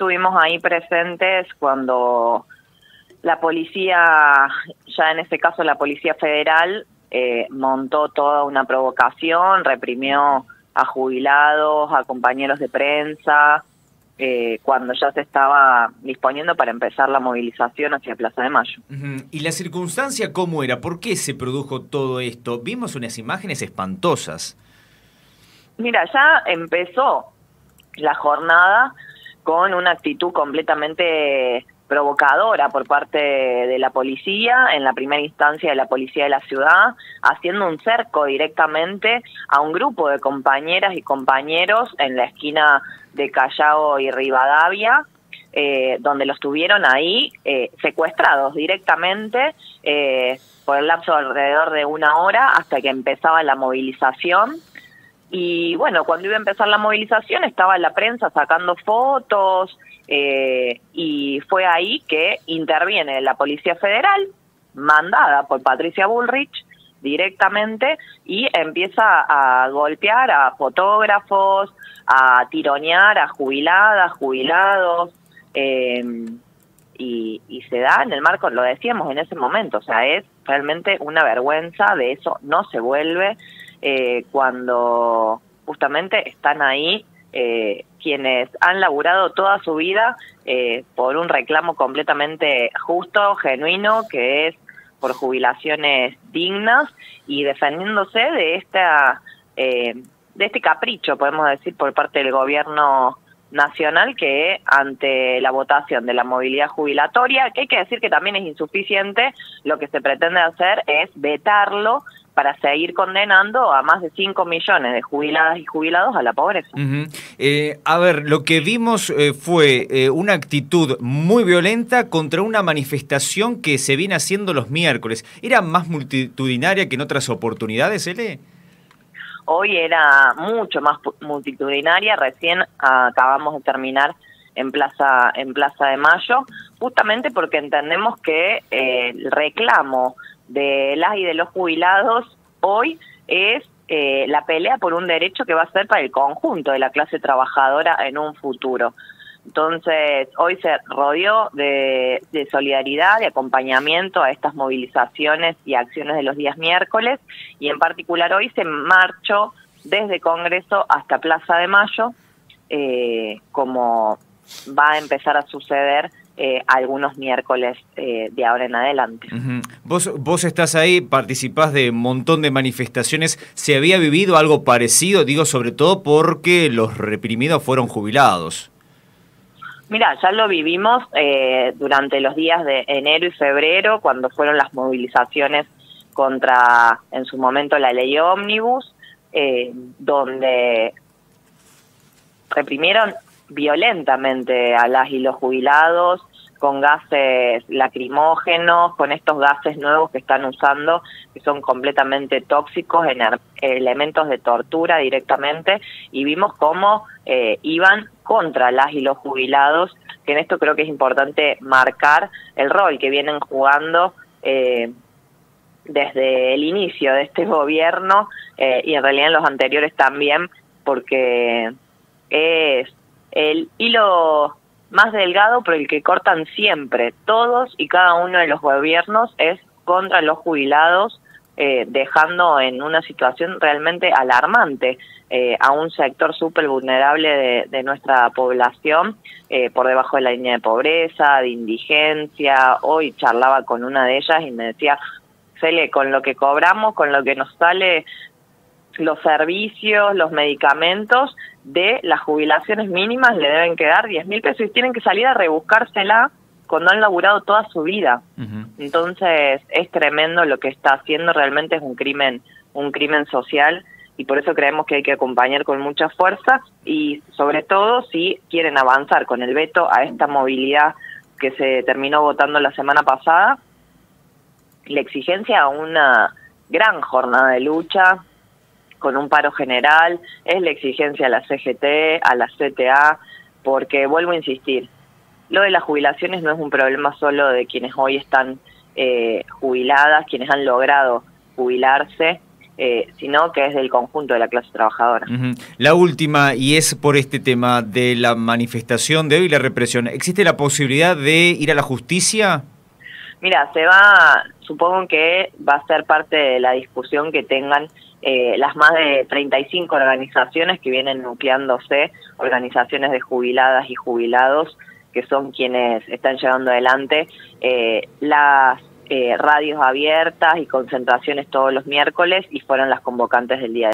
estuvimos ahí presentes cuando la policía, ya en este caso la Policía Federal, eh, montó toda una provocación, reprimió a jubilados, a compañeros de prensa, eh, cuando ya se estaba disponiendo para empezar la movilización hacia Plaza de Mayo. ¿Y la circunstancia cómo era? ¿Por qué se produjo todo esto? Vimos unas imágenes espantosas. Mira, ya empezó la jornada con una actitud completamente provocadora por parte de la policía, en la primera instancia de la policía de la ciudad, haciendo un cerco directamente a un grupo de compañeras y compañeros en la esquina de Callao y Rivadavia, eh, donde los tuvieron ahí eh, secuestrados directamente eh, por el lapso alrededor de una hora hasta que empezaba la movilización. Y bueno, cuando iba a empezar la movilización estaba la prensa sacando fotos y fue ahí que interviene la Policía Federal, mandada por Patricia Bullrich, directamente y empieza a golpear a fotógrafos, a tironear a jubiladas, jubilados, eh, y, se da en el marco, lo decíamos en ese momento, o sea, es realmente una vergüenza, de eso no se vuelve eh, cuando justamente están ahí eh, quienes han laburado toda su vida eh, por un reclamo completamente justo, genuino, que es por jubilaciones dignas y defendiéndose de esta eh, de este capricho, podemos decir, por parte del gobierno nacional que ante la votación de la movilidad jubilatoria, que hay que decir que también es insuficiente, lo que se pretende hacer es vetarlo para seguir condenando a más de 5 millones de jubiladas y jubilados a la pobreza. eh, a ver, lo que vimos eh, fue eh, una actitud muy violenta contra una manifestación que se viene haciendo los miércoles. ¿Era más multitudinaria que en otras oportunidades, Ele? Hoy era mucho más multitudinaria, recién acabamos de terminar en Plaza, en Plaza de Mayo, justamente porque entendemos que eh, el reclamo de las y de los jubilados hoy es eh, la pelea por un derecho que va a ser para el conjunto de la clase trabajadora en un futuro. Entonces, hoy se rodeó de, de, solidaridad, de acompañamiento a estas movilizaciones y acciones de los días miércoles, y en particular hoy se marchó desde Congreso hasta Plaza de Mayo, eh, como va a empezar a suceder eh, algunos miércoles eh, de ahora en adelante. Uh -huh. vos, vos estás ahí, participás de un montón de manifestaciones. ¿Se había vivido algo parecido? Digo, sobre todo porque los reprimidos fueron jubilados. Mira, ya lo vivimos eh, durante los días de enero y febrero, cuando fueron las movilizaciones contra, en su momento, la ley ómnibus, eh, donde reprimieron violentamente a las y los jubilados con gases lacrimógenos, con estos gases nuevos que están usando, que son completamente tóxicos, en elementos de tortura directamente, y vimos cómo eh, iban contra las y los jubilados, que en esto creo que es importante marcar el rol que vienen jugando eh, desde el inicio de este gobierno eh, y en realidad en los anteriores también, porque es el hilo más delgado por el que cortan siempre todos y cada uno de los gobiernos es contra los jubilados, eh, dejando en una situación realmente alarmante eh, a un sector súper vulnerable de, de, nuestra población, eh, por debajo de la línea de pobreza, de indigencia. Hoy charlaba con una de ellas y me decía, Cele, con lo que cobramos, con lo que nos sale los servicios, los medicamentos de las jubilaciones mínimas le deben quedar 10 mil pesos y tienen que salir a rebuscársela cuando han laburado toda su vida. Uh -huh. Entonces es tremendo lo que está haciendo, realmente es un crimen, un crimen social y por eso creemos que hay que acompañar con mucha fuerza y sobre todo si quieren avanzar con el veto a esta movilidad que se terminó votando la semana pasada, la exigencia a una gran jornada de lucha, con un paro general, es la exigencia a la CGT, a la CTA, porque vuelvo a insistir, lo de las jubilaciones no es un problema solo de quienes hoy están eh, jubiladas, quienes han logrado jubilarse, eh, sino que es del conjunto de la clase trabajadora. La última, y es por este tema de la manifestación de hoy y la represión, ¿existe la posibilidad de ir a la justicia? Mira, se va, supongo que va a ser parte de la discusión que tengan eh, las más de 35 organizaciones que vienen nucleándose, organizaciones de jubiladas y jubilados, que son quienes están llevando adelante eh, las eh, radios abiertas y concentraciones todos los miércoles y fueron las convocantes del día de